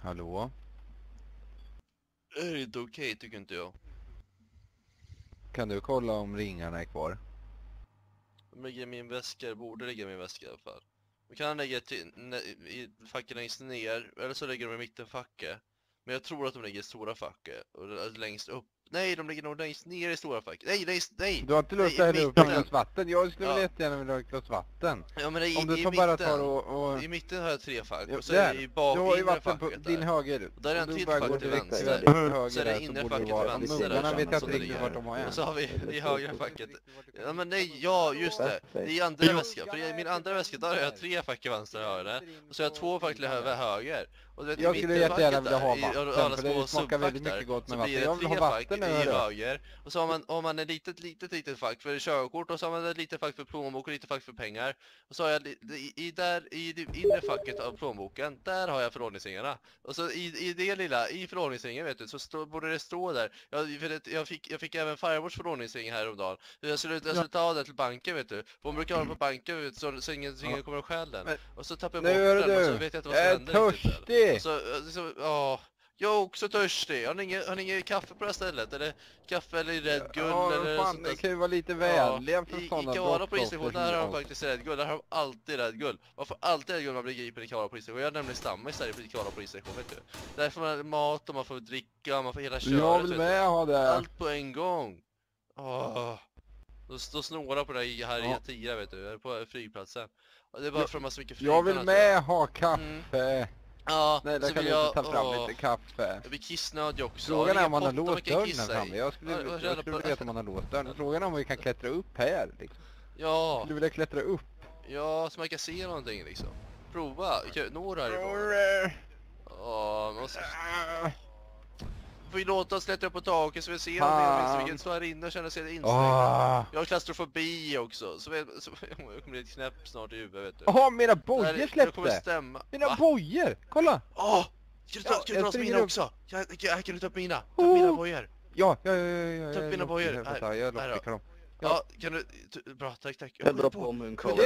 Hallå? Det är inte okej tycker inte jag. Kan du kolla om ringarna är kvar? De ligger i min väska, borde ligga i min väska i alla fall. Man kan lägga till, i facket längst ner, eller så lägger de i mitten facket. Men jag tror att de ligger i stora facket, och längst upp. Nej, de ligger nog längst ner i stora facket. Nej, längst, nej! Du har inte lust Nej, att hälla upp ett glas vatten? Jag skulle Ja. väl jättegärna vilja ha ett glas vatten. Ja men i, Om du i mitten, bara tar och... och... i mitten har jag tre fack, Ja, och så där. är det i bak, Du har ju vatten på din höger. Där är en till fack till vänster. till Så är det inre facket till vänster Muggarna vet jag inte riktigt vart de har Och så än. har vi i högra facket. Ja men nej, ja just det. Det är i andra väskan. För i min andra väska där har jag tre fack i vänster och höger. Och så har jag två fack till hö- höger. Och du vet, Jag skulle jättegärna vilja ha där, i vatten, alla för det smakar väldigt mycket gott med vatten. Jag vill ha vatten i höger. Och så har man, har man ett litet, litet, litet fack för körkort och så har man ett litet fack för plånbok och litet fack för pengar. Och så har jag i, i, där, i det inre facket av plånboken, där har jag förordningsringarna. Och så i, i det lilla, i förordningsringen vet du, så stå, borde det stå där. Jag, för det, jag, fick, jag fick även farmors förordningsring häromdagen. Jag skulle, jag skulle ta den till banken vet du. För hon brukar ha den på banken vet du, så, så ingen, så ingen kommer och stjäl den. Och så tappar jag bort den och så vet jag inte vad jag som är händer riktigt där. törstig! Och så, så, ja. Jag är också törstig. Har ni inget, har ni inget kaffe på det här stället? Eller kaffe eller Red Gull Ja, eller fan, sånt där? kan ju vara lite Ja, vänliga för I, i sådana Kara polisstation, där har de faktiskt Red Gull. Där har de alltid Red Gull. Man får alltid Red Gull man blir gripen i Kara polisstation. Jag är nämligen stammis där i Kara polisstation, vet du. Där får man mat och man får dricka, man får hela köret. Jag vill med ha det. Allt på en gång. Åh. Då står snåra på det här, här i Ja. Tira vet du, på flygplatsen. Det är bara för att har så mycket Jag vill med ha Mm. Ja, Nej, där så kan du jag... ta fram åh. lite kaffe. Jag blir kissnödig också. Frågan är om man har låst dörren här framme. Jag skulle, jag jag vilja veta om man har låst dörren. Frågan är om vi kan klättra upp här. Liksom. Ja, Skulle du vilja klättra upp? ja, så man kan se någonting liksom. Prova, nå härifrån. Ja, man måste... Får ju låta oss klättra upp på taket så vi ser så vi kan stå här inne och känna sig instängda. Åh, Jag har klaustrofobi också, så, vet, så jag kommer bli knäpp snart i huvudet vet du. Åh, mina bojor släppte! stämma. Mina Va? bojor! Kolla! Åh! Ska du ta, Ja, ska du jag ta oss mina upp. också? Jag, jag, kan du ta upp mina? Ta upp Oh. mina bojor. Ja, ja, ja, ja, ja. Ta upp jag mina bojor. Jag lockpickar dem. Ja, kan du... Bra, tack, tack. Jag drar på kabel på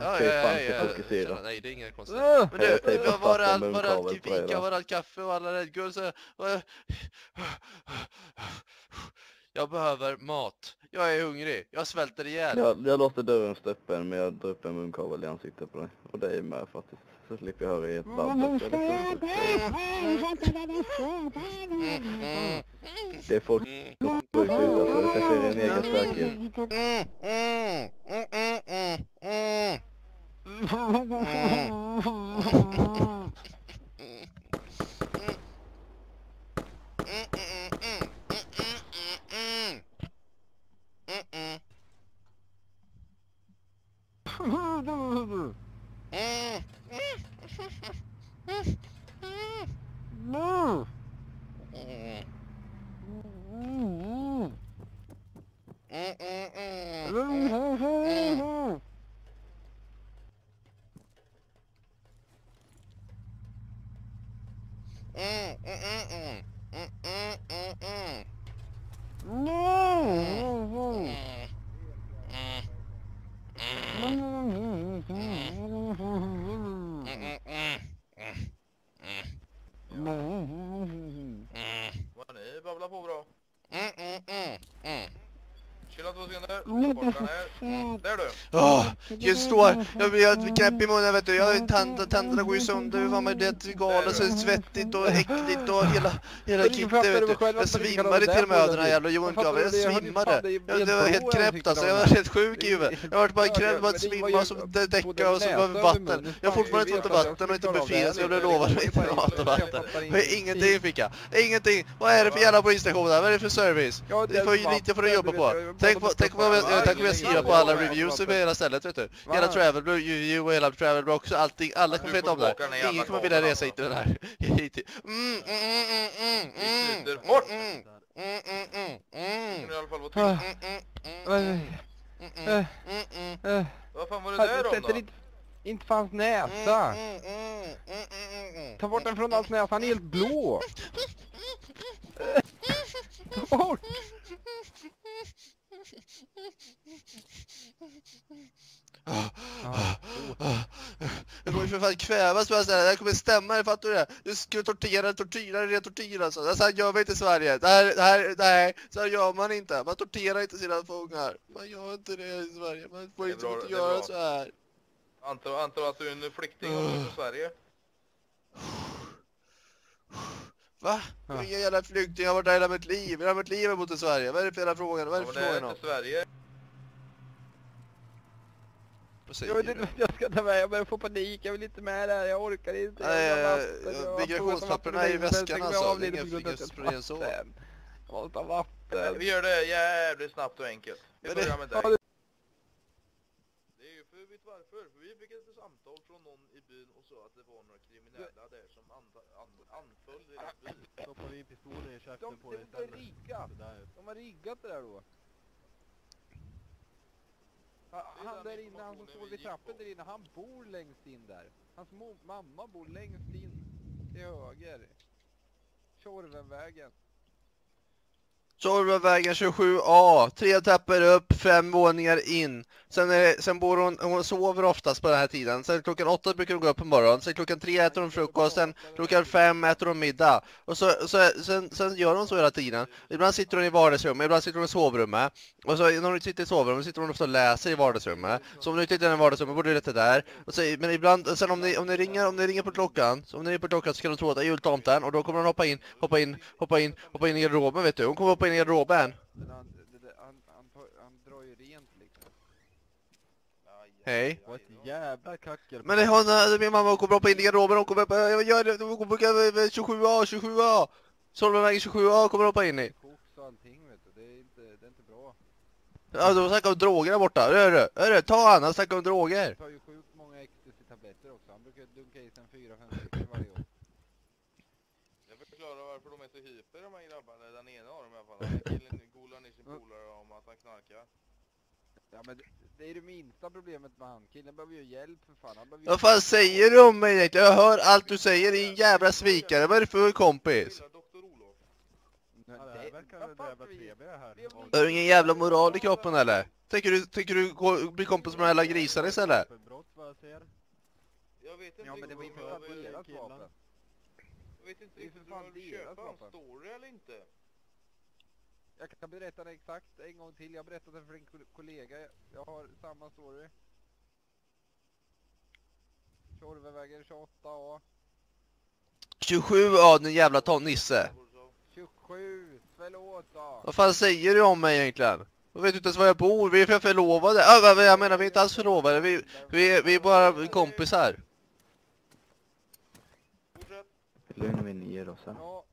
ja, så ja, fokusera. tjena, Nej, det är inga konstigt. Åh! Men Jag du, tejpar var, var, fast all, en var allt munkavel på dig fika, då. var allt kaffe och alla Red Gull så... Jag behöver mat. Jag är hungrig. Jag svälter ihjäl. Jag, jag låter dörren öppen men jag drar upp en munkavel i ansiktet på dig. Och dig med faktiskt. Jag. Det är. Som är sjuka så det kanske är en egen säkerhet. Mm, mm, mm, mm, mm, mm. Vad ni babblar på bra. Mm, Chilla två sekunder. Bort den här. Där du. Åh, jag står, jag blir knäpp i munnen vet du, jag, tand, tänderna går ju sönder, fan blir helt galen, så är det svettigt och äckligt och hela, hela Jag kittet vet du. Jag svimmade till och med den här jävla jointgaven, jag svimmade. Jag, det var helt knäppt alltså, jag var helt sjuk i huvudet. Jag var bara knäppt, bara svimma som det däckar och så behöver vatten. Jag har fortfarande inte fått vatten och inte befriats, jag blev lovad inte mat och vatten. Jag ingenting fick jag, ingenting. Vad är det för jävla polisstation där? Vad är det för service? Det får ju lite för att jobba på. Tänk på, tänk på vad jag, tänk om jag skriver på alla reviews över hela stället vet du. Hela Travel review och hela Travel också, allting, alla kommer veta om det här. Ingen kommer vilja resa hit till den här. Hit. Mm, mm, mm, mm, mm, Glider bort. mm, mm, mm, mm, mm, i alla fall vad mm, mm, mm, mm, mm, mm. Vad fan var det där om då? inte, för hans näsa. Mm, mm, mm, mm, mm. Ta bort den från hans näsa, han är helt blå. Ta bort. Jag kommer ju för fan kvävas på det här kommer stämma, fattar du det? Du skulle tortera, tortyra, det är tortyr alltså. Så här gör vi inte i Sverige. Det här, det här, nej, så här gör man inte. Man torterar inte sina fångar. Man gör inte det i Sverige. Man får inte, inte göra så här. Antar, antar att du är en flykting och i Sverige? Va? Ja. Ingen jävla flykting, jag har varit där hela mitt liv. Hela mitt liv har bott i Sverige. Vad är det för jävla frågan? Vad är det för frågan om? Sverige. Vad säger jag vet inte jag ska ta med, jag börjar få panik, jag vill inte med där, jag orkar inte. Nej, migrationspapperna är i väskan alltså, det är inga flygproblem så. Jag måste ha vatten. Vi gör det jävligt snabbt och enkelt. Vi börjar med dig. Det är ju för, vet varför? För vi fick ett samtal från någon i byn och sa att det var några kriminella där som an, an, anföll deras by. Stoppar vi pistolen i käften på dig. De är riggat! De har riggat det där då. Han där inne, han som står vid trappen där inne, han bor längst in där. Hans mamma bor längst in till höger. Tjorvenvägen. Tjorvenvägen 27A, tre trappor upp, fem våningar in. Sen, är, sen bor hon, hon sover oftast på den här tiden. Sen klockan åtta brukar hon gå upp på morgonen. Sen klockan tre äter hon frukost. Sen klockan fem äter hon middag. Och så, så, sen, sen gör hon så hela tiden. Ibland sitter hon i vardagsrummet, ibland sitter hon i sovrummet. Och så när hon sitter i sovrummet sitter hon ofta och läser i vardagsrummet. Så om du inte sitter i vardagsrummet borde du leta där. Och så, men ibland, sen om ni, om ni ringer, om ni ringer på klockan, så om ni ringer på klockan så kan de tro att det är jultomten. Och då kommer hon hoppa in, hoppa in, hoppa in, hoppa in i garderoben vet du. Hon kommer hoppa in i garderoben. Hej. Vad ett jävla kackel. Men det har min mamma kommer upp in i garderoben och kommer upp, jag gör det, hon kommer 27A, 27A. Solveig 27A kommer hoppa in i. Koks och allting vet du, det är inte, det är inte bra. Ja, de snackar om droger där borta. Hörru, hörru, ta han, han snackar om droger. Han tar ju sjukt många ecstasy-tabletter också. Han brukar dunka i sig en 4-5 stycken varje år. Jag förklarar varför de är så hyper de här grabbarna, den ena alla killen golar ner sin polare om att han knarkar. Ja men det är det minsta problemet med han. Killen behöver ju hjälp för fan. Han Vad fan säger du om mig egentligen? Jag hör allt du säger, din jävla svikare. Vad är det för kompis? Har du ingen jävla moral i kroppen eller? Tänker du, tänker du gå, bli kompis med de här jävla grisarna istället? Jag vet inte ja, men det var ju för fan deras vapen. Jag vet inte riktigt om du köpa hans story eller inte. Jag kan berätta det exakt en gång till. Jag berättade det för en kollega. Jag har samma story. Tjorvevägen 28A. 27A, den jävla ton Nisse. 27, förlåt då. Vad fan säger du om mig egentligen? Jag vet inte ens var jag bor, vi är förlovade. Äh, jag menar, vi är inte alls förlovade, vi, vi, vi är bara kompisar. Lugna vi ner oss här. Ja,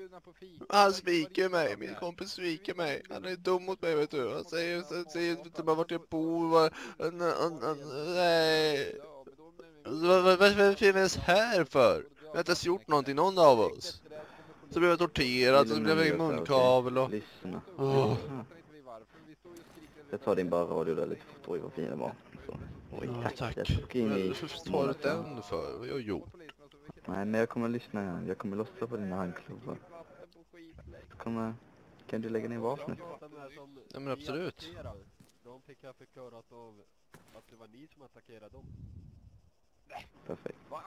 inbjudna på fika. Han sviker mig, min kompis sviker mig. Han är dum mot mig vet du. Han säger, han säger inte bara vart jag bor. Nej. Varför är vi ens här för? Vi har inte ens gjort någonting, någon av oss. Så blev jag torterad, så blev jag munkavel och... Lyssna. Oh. Jag tar din bara radio där lite fort. Oj vad fin den var. Så. Oj tack. tack. I... Vad tar du den för? Vad har jag gjort? Nej men jag kommer lyssna. Jag kommer lossa på dina handklovar. Kommer... Kan du lägga ner vapnet? Ja men absolut. De fick jag förklarat av att det var ni som attackerade dem. Perfekt. Va?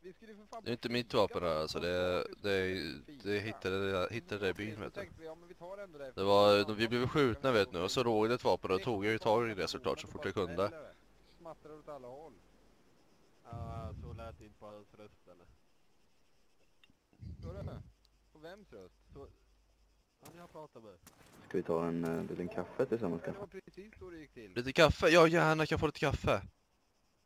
Vi skulle för fan Det är inte mitt vapen här, alltså det, det, det hittade, jag hittade det i byn vet du. Det. Var, vi blev skjutna vet nu och så låg det ett vapen och tog jag ju tag i det såklart så fort jag kunde. Smattrar åt alla håll. Ja, så lät inte på hans röst eller? Vadå? På vems röst? Han jag pratar med. Ska vi ta en uh, liten kaffe tillsammans kanske? Det var precis så det gick till. Lite kaffe? Ja gärna, kan jag få lite kaffe?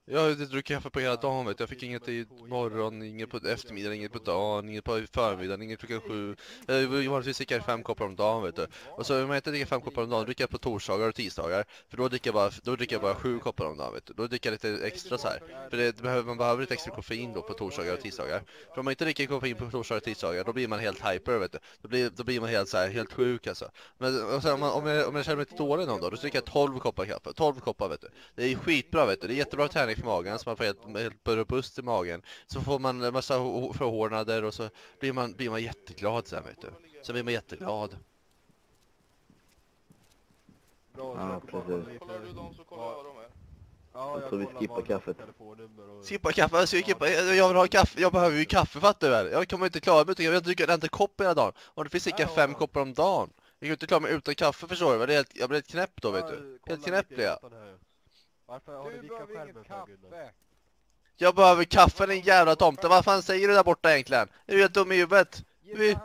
Jag har druckit kaffe på hela dagen vet du. Jag fick inget i morgon, inget på eftermiddagen, inget på dagen, inget på förmiddagen, inget klockan sju. Jag vanligtvis dricker fem koppar om dagen vet du. Och så om jag inte dricker fem koppar om dagen, dricker jag på torsdagar och tisdagar. För då dricker jag bara, då dricker jag bara sju koppar om dagen vet du. Då dricker jag lite extra så här. För det, behöver, man behöver lite extra koffein då på torsdagar och tisdagar. För om man inte dricker koffein på torsdagar och tisdagar, då blir man helt hyper vet du. Då blir, då blir man helt så här, helt sjuk alltså. Men och sen, om, man, om, jag, om jag känner mig lite dålig någon dag, då dricker jag 12 koppar kaffe. 12 koppar vet du. Det är skitbra vet du. Det är jättebra träning för magen så man får helt helt robust i magen. Så får man en massa förhårdnader och så blir man, blir man jätteglad sen vet du. Så blir man jätteglad. Ja, precis. Kollar du dem så kollar jag dem här. Ja, så vi skippar kaffet. Skippa kaffe, jag, skippa, jag vill ha kaffe, jag behöver ju kaffe fattar du väl? Jag kommer inte klara mig utan, jag vill dricka en enda kopp hela dagen. Och det finns cirka fem koppar om dagen. Jag kan inte klara mig utan kaffe förstår du väl? Jag blir helt knäpp då vet du. Helt knäpp blir jag. Varför har du lika inget kaffe? Jag behöver kaffe din jävla tomte. Vad fan säger du där borta egentligen? Är du helt dum i huvudet? Vi... för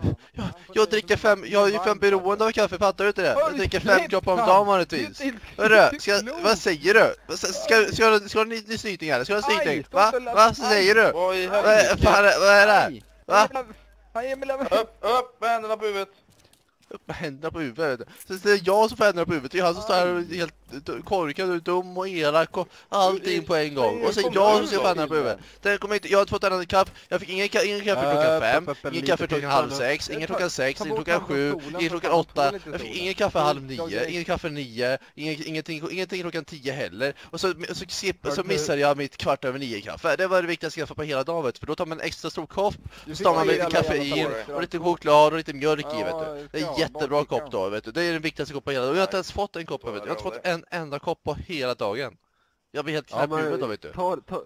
fan. Jag, jag dricker fem, jag är ju fem beroende av kaffe, fattar du inte det? Jag dricker fem koppar om dagen vanligtvis. Hörru, ska, vad säger du? Ska, ska, ska, ska du ha snyting här? Ska du ha snyting? Va? Va? Vad säger du? Vad är det här? Va? Upp, upp med händerna på huvudet upp med händerna på huvudet. Så det är jag som får händerna på huvudet. Det är han som står här helt korkad och dum och elak och allting på en gång. Och så jag som ska få händerna på huvudet. Den kommer inte, jag har inte fått en annan kaffe. Jag fick ingen, ingen kaffe klockan fem, ingen kaffe klockan halv sex, ingen klockan sex, ingen klockan sju, ingen klockan åtta. Jag fick ingen kaffe halv nio, ingen kaffe nio, ingenting, ingenting klockan tio heller. Och så, så, så missade jag mitt kvart över nio kaffe. Det var det viktigaste jag på hela dagen För då tar man en extra stor kopp, så tar man lite kaffein och lite choklad och lite mjölk i vet du. Det är jättebra kopp då, vet du. Det är den viktigaste koppen hela dagen. Jag har inte ens fått en kopp, vet du. Jag har inte fått en enda kopp på hela dagen. Jag blir helt knäpp i huvudet då, vet du. Ta, ta,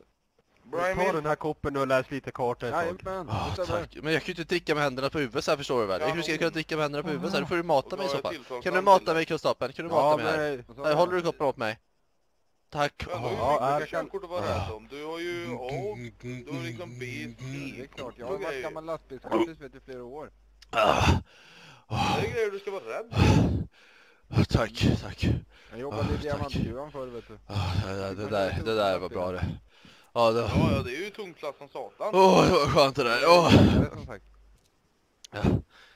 ta den här koppen och läs lite karta ett tag. Oh, tack. Men jag kan ju inte dricka med händerna på huvudet så här förstår du väl? Hur ska jag kunna dricka med händerna på huvudet så här? Då får du mata mig i så fall. Kan du mata mig, Kustapen? Kan du mata mig här? Håller du koppen åt mig? Tack. Ja, du har ju mycket körkort att vara rädd om. Du har ju A, du har liksom B, C. Det är klart, jag har varit gammal lastbilschaufför i flera år. Det är grejer du ska vara rädd Tack, tack. Jag jobbade i diamantgruvan förr vet du. det, det, där, det där var bra det. Ja, det... ja, ja det är ju tungklass som satan. Åh, det var skönt det där. Åh. Ja.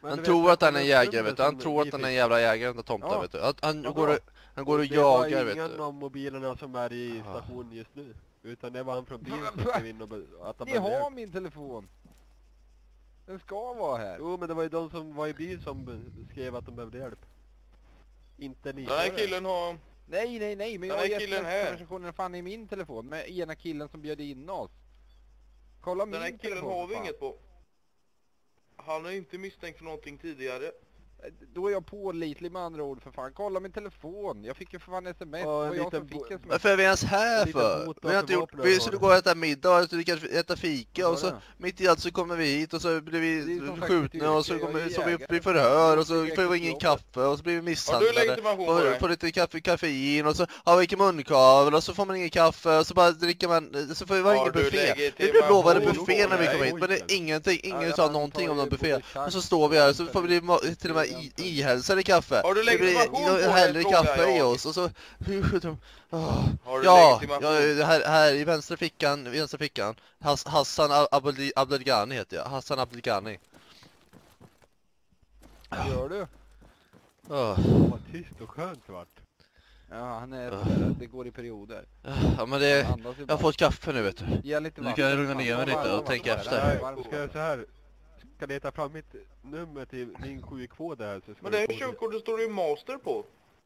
Han tror att han är jägare vet du. Han tror att han är en jävla jägare den där tomten ja. vet du. Han, han, går, och, han går och jagar vet du. Det var ingen av mobilerna som är i station just nu. Utan det var han från bilen som skrev in och att Ni har min telefon. Den ska vara här. Jo, men det var ju de som var i bil som skrev att de behövde hjälp. Inte ni. Den här killen har... Nej, nej, nej, men jag har gett den här konversationen fan i min telefon med ena killen som bjöd in oss. Kolla Den här killen har vi inget på. Han är inte misstänkt för någonting tidigare. Då är jag pålitlig med andra ord för fan. Kolla min telefon. Jag fick ju för fan sms. Ja, var jag som fick sms. Varför är vi ens här för? Vi har inte gjort... Vi skulle gå och äta middag och äta fika och så mitt i allt så kommer vi hit och så blir vi skjutna och så kommer så vi, vi förhör och så får vi ingen kaffe och så blir vi misshandlade. Får, får lite kaffe, kaffein och så har vi inte munkavel och så får man ingen kaffe och så bara dricker man, så får vi vara ingen buffé. Vi blev lovade buffé när vi kom hit men det är ingenting, ingen sa någonting om någon buffé. Och så står vi här och så får vi till och med ihälsade kaffe. Har du legitimation på dig? kaffe i oss och så... Oh. Har du ja, ja, här, här i vänstra fickan, vänstra fickan. Has, Hassan Abdelghani heter jag. Hassan Abdelghani. Vad gör du? Oh. Vad tyst och skönt vart. Ja, han är, det går i perioder. Ja, men det, jag har fått kaffe nu vet du. Nu kan jag lugna ner mig lite och tänka efter. Ska jag så här, ska leta fram mitt nummer till min sjukvård här så ska Men det är körkortet står det ju master på.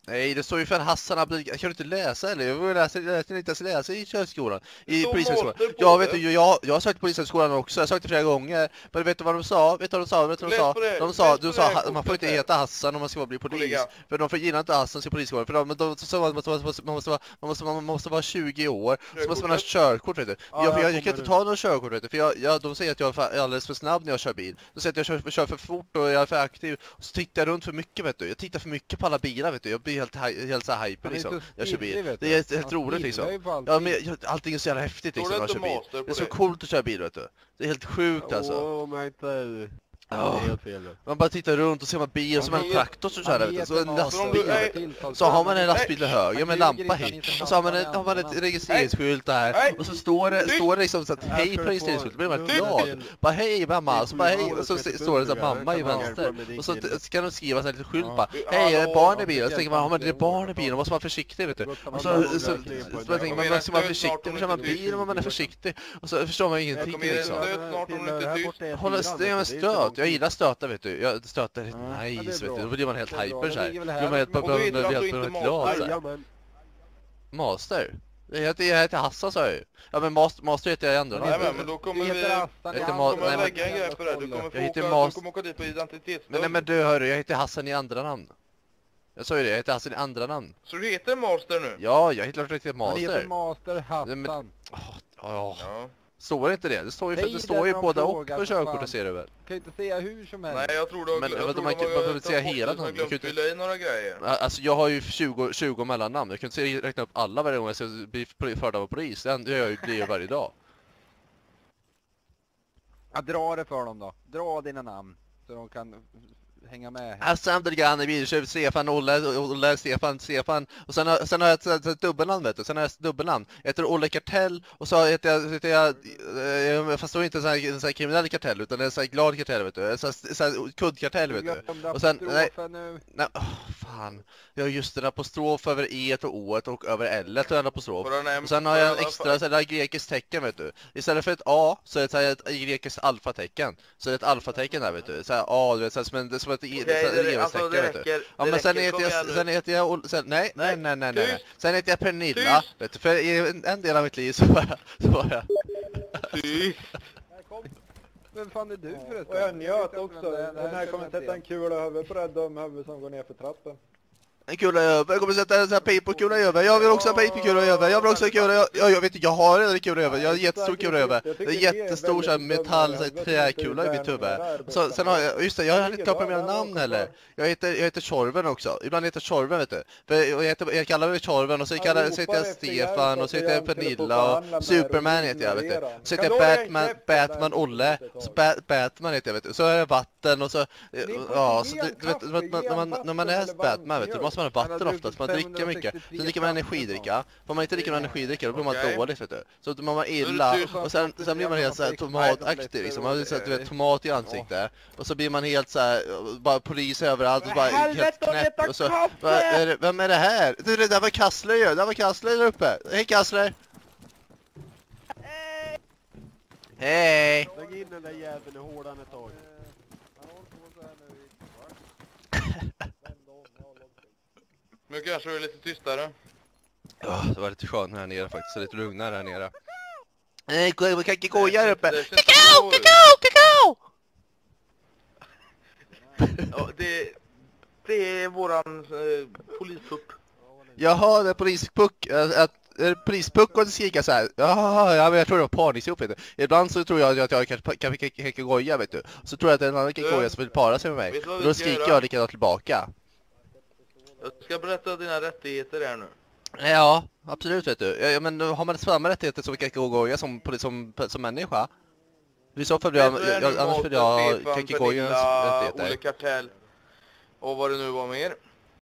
Nej, det står ju för Hassan Abdel... Kan du inte läsa eller? Jag vill läsa, läsa, inte ens läsa i körskolan. I polishögskolan. Jag vet ju, jag, jag har sökt polishögskolan också. Jag har sökt det flera gånger. Men vet du vad de sa? Vet du vad de sa? Vet du vad de sa? De sa, du sa, man får inte heta Hassan om man ska bli polis. För de får gilla inte Hassan till polisskolan. För de, de, så man, måste, man, måste, man, måste, man, måste, man måste vara 20 år. Så måste man ha körkort, vet du. Jag, jag, jag, jag kan inte ta någon körkort, vet du. För jag, jag, de säger att jag är alldeles för snabb när jag kör bil. De säger att jag kör, kör för fort och jag är för aktiv. Och så tittar jag runt för mycket, vet du. Jag tittar för mycket på alla bilar, vet du. Jag blir helt, helt så hyper liksom. Jag kör bil. Det är helt roligt liksom. Ja, men allting är så jävla häftigt liksom när man kör bil. Det är så coolt att köra bil vet du. Det är helt sjukt alltså. Åh, oh, inte... Ja, helt fel. Man bara tittar runt och ser man bil som en traktor som kör där, så en lastbil. Så har man en lastbil till höger med en lampa hit. Och så har man, en, har man ett registreringsskylt där. Och så står det, står det liksom så att hej på registreringsskyltet. Då blir man glad. Bara hej mamma. Så bara hej. Och så står det så mamma i vänster. Och så kan de skriva så här lite skylt bara. Hej, är det barn i bilen? Så tänker man, ja men det är barn i bilen. Man måste vara försiktig vet du. Och så, så, så, så tänker man, man ska vara försiktig. Man kör man bil om man är försiktig. Och så förstår man ingenting liksom. Hålla stöt. Jag gillar stöta vet du. Jag stöter helt ja, nice vet du. Då blir man helt hyper så här. Då blir man helt, på, på, helt, helt glad så här. Master? Jag heter, jag heter Hassan sa jag ju. Ja men master, master heter jag i andra Nej men, men då kommer vi... Jag heter ma kommer nej, lägga en grej för det. Du kommer få åka, du kommer åka dit på identitetsstöld. Nej men du hörru, jag heter Hassan i andra namn. Jag sa ju det, jag heter alltså det andra namn. Så du heter Master nu? Ja, jag heter klart jag heter Han heter Master. Master Hassan. Men- Ja, Ja. Står det inte det? Det står ju, Säg det står ju både och på för körkortet ser du väl? Kan inte säga hur som helst. Nej jag tror du har Men- jag men tror man de kan- har man behöver inte säga hela namnet. Man kan fylla i några grejer. Alltså jag har ju 20, 20 mellannamn. Jag kan inte se- räkna upp alla varje gång jag ska bli poli- förd av polis. Det gör jag ju blir jag varje dag. Ja, dra det för dem då. Dra dina namn. Så de kan hänga med. här. Hassan Abdelghani, biltjuv, Stefan, Olle, Olle, Stefan, Stefan. Och sen har, sen har jag ett, ett, ett dubbelnamn vet du. Sen har jag ett dubbelnamn. Jag heter Olle Kartell och så heter jag, heter jag eh, fast då är det inte en sån här, en sån här kriminell kartell utan en sån här glad kartell vet du. En sån här, sån här kuddkartell vet du. glömde Och sen- apostrofen nu. Nej, åh, fan. Jag har just en apostrof över e och o och över l jag en apostrof. Får den hem- Och sen har jag en extra sådär grekiskt tecken vet du. Istället för ett A så är det så här ett grekiskt alfatecken. Så det är ett alfatecken där vet du. Så här A, du vet, så här, som, en, som ett här det, genustecken alltså det vet du. räcker. Ja men sen heter jag, sen heter jag, sen, nej, nej, nej, nej, nej, nej. Sen heter jag Pernilla, Tyst. vet du, för i en, en del av mitt liv så var jag, så var jag. Tyst. Vem fan är du förresten? Och jag njöt också. Den här kommer sätta en kula huvudet på det dumhuvud som går ner för trappen. En kula i över, jag kommer sätta en sån här paperkula i över. Jag vill också ha paperkula i över. Jag vill också ha kula i över. Jag, jag vet inte, jag har redan en kula i över. Jag har en jättestor kula i över. Det är en jättestor sån här metall, sån här träkula i mitt huvud. Så, sen har jag, just det, jag har inte klart med mina namn heller. Jag heter, jag heter Tjorven också. Ibland heter jag Tjorven vet du. Jag, heter, jag kallar mig Tjorven och så, kallar, så heter jag Stefan och så heter jag Pernilla och Superman heter jag vet du. Så heter jag Batman, Batman Olle. Så Ba- Batman heter jag vet du. Så är det vatten och så, ja, så du, du vet, när man, när man är Batman vet du, måste man ha vatten oftast. Man dricker mycket. Så dricker man energidricka. Får man inte dricka någon energidricka då blir man Okej. dåligt vet du. Så man illa och sen, sen blir man helt såhär tomataktig liksom. Man har så här, du vet tomat i ansiktet. Och så blir man helt såhär, bara polis överallt och bara helt knäpp. Och så, är vem är det här? Du det där var Kassler ju, det var Kassler där uppe. Hej Kassler! Hej! Lägg in den där jäveln i hålan ett tag. Nu kanske du är lite tystare. Ja, det var lite skönt här nere faktiskt, så lite lugnare här nere. Nej, gå- kan inte goja här uppe. Det Kakao, kakao, kakao! Ja, det, det är våran eh, polispupp. Jaha, det är polispuck, äh, att är det polispuck och skrika så här. Jaha, ja, men jag tror det var parningsrop vet du. Ibland så tror jag att jag kanske kan kan goja vet du. Så tror jag att det är en annan goja som vill para sig med mig. Vi då skriker jag likadant tillbaka. Jag ska berätta dina rättigheter här nu. Ja, absolut vet du. Ja, men har man samma rättigheter som kan goja som, som, som människa? I så fall blir jag, jag, nu annars vill jag Kekigojans Pernilla, Olle rättigheter. Kartell och vad det nu var mer.